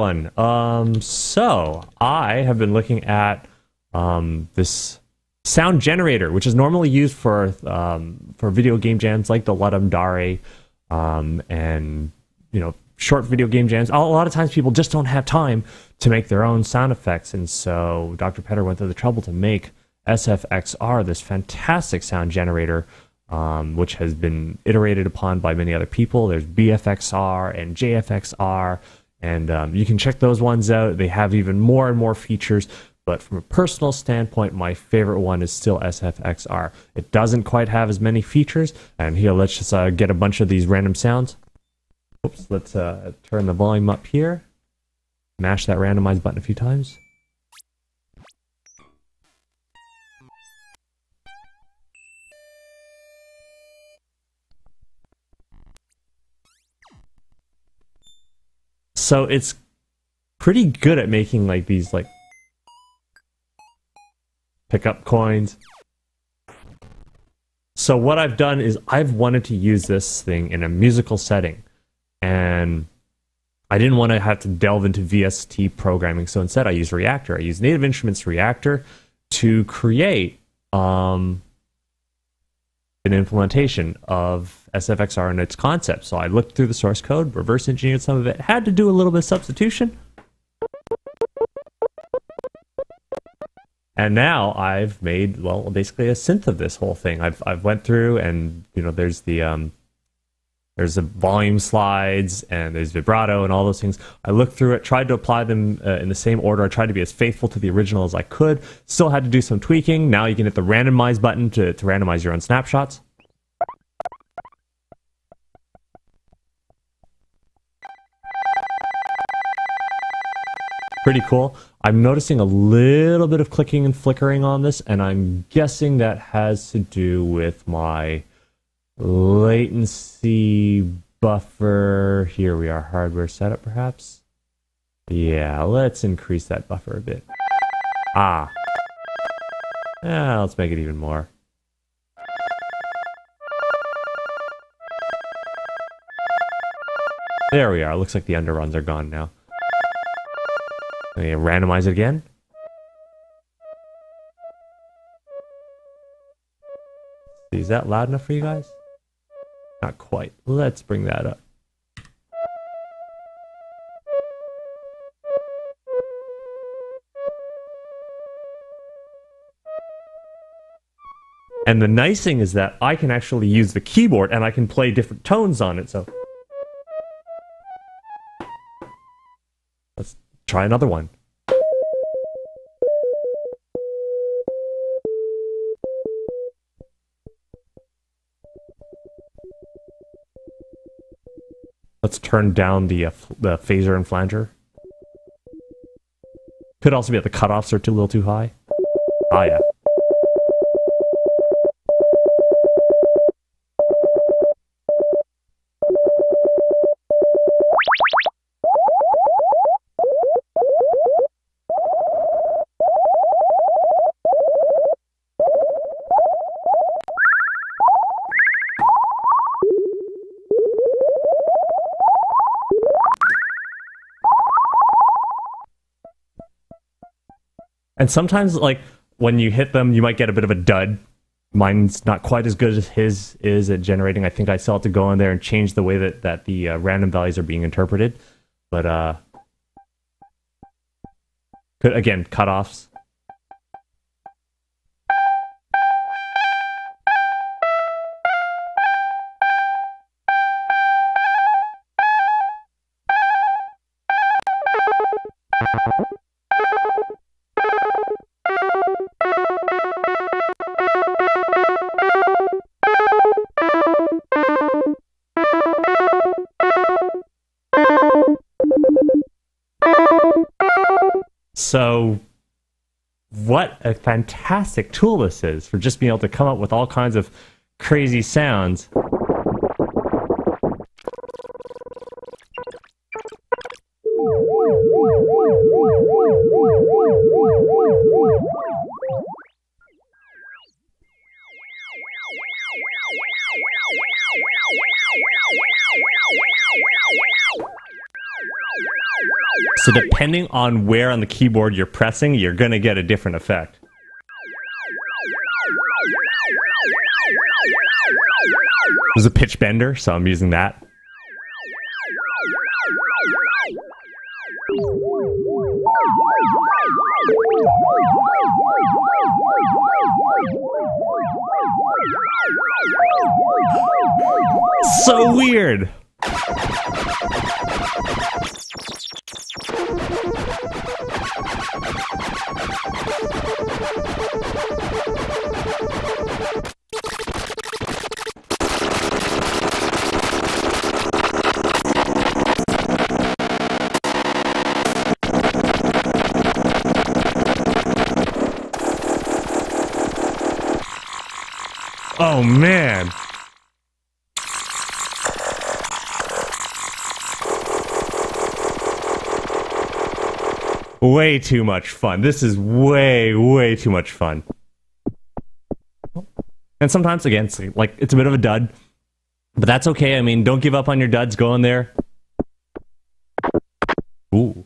one. Um, so I have been looking at um, this sound generator, which is normally used for um, for video game jams like the Ludum Dare, um, and you know short video game jams. A lot of times people just don't have time to make their own sound effects, and so Dr. Petter went through the trouble to make SFXR, this fantastic sound generator. Um, which has been iterated upon by many other people. There's BFXR and JFXR, and um, you can check those ones out. They have even more and more features. But from a personal standpoint, my favorite one is still SFXR. It doesn't quite have as many features. And here, let's just uh, get a bunch of these random sounds. Oops, let's uh, turn the volume up here. Mash that randomize button a few times. So it's pretty good at making like these like pick up coins. So what I've done is I've wanted to use this thing in a musical setting and I didn't want to have to delve into VST programming. So instead I use Reaktor. I use Native Instruments Reaktor to create um, an implementation of SFXR and its concept. So I looked through the source code, reverse engineered some of it, had to do a little bit of substitution. And now I've made well basically a synth of this whole thing. I've I've went through and you know there's the um there's the volume slides and there's vibrato and all those things. I looked through it, tried to apply them uh, in the same order. I tried to be as faithful to the original as I could. Still had to do some tweaking. Now you can hit the randomize button to, to randomize your own snapshots. Pretty cool. I'm noticing a little bit of clicking and flickering on this, and I'm guessing that has to do with my latency buffer. Here we are, hardware setup perhaps. Yeah, let's increase that buffer a bit. Ah. Yeah, let's make it even more. There we are. Looks like the underruns are gone now. Okay, randomize it again. Is that loud enough for you guys? Not quite. Let's bring that up. And the nice thing is that I can actually use the keyboard and I can play different tones on it, so... Let's try another one. Turn down the uh, the phaser and flanger. Could also be that the cutoffs are too little too high. Ah, yeah. And sometimes, like when you hit them, you might get a bit of a dud. Mine's not quite as good as his is at generating. I think I still have to go in there and change the way that that the uh, random values are being interpreted. But uh, could, again, cutoffs. So, what a fantastic tool this is for just being able to come up with all kinds of crazy sounds. So depending on where on the keyboard you're pressing, you're going to get a different effect. There's a pitch bender, so I'm using that. So weird. Oh man. Way too much fun. This is way, way too much fun. And sometimes, again, it's like it's a bit of a dud, but that's okay. I mean, don't give up on your duds. Go in there. Ooh.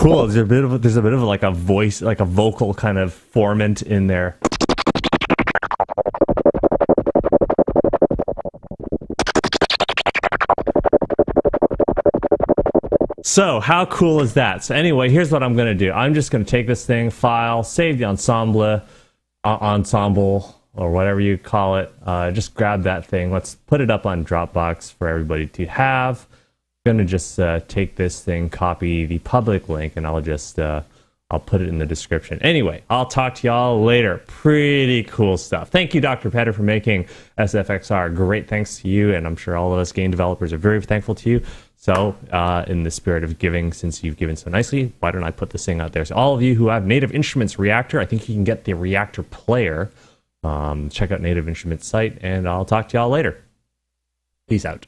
Cool. There's a bit of there's a bit of like a voice, like a vocal kind of formant in there. So how cool is that? So anyway, here's what I'm to do. I'm just to take this thing, file, save the ensemble, uh, ensemble, or whatever you call it. Uh, just grab that thing. Let's put it up on Dropbox for everybody to have going to just uh, take this thing, copy the public link, and I'll just uh, I'll put it in the description. Anyway, I'll talk to y'all later. Pretty cool stuff. Thank you, Dr. Petter, for making SFXR. Great thanks to you, and I'm sure all of us game developers are very thankful to you. So, uh, in the spirit of giving, since you've given so nicely, why don't I put this thing out there? So, all of you who have Native Instruments Reaktor, I think you can get the Reaktor player. Um, check out Native Instruments site, and I'll talk to y'all later. Peace out.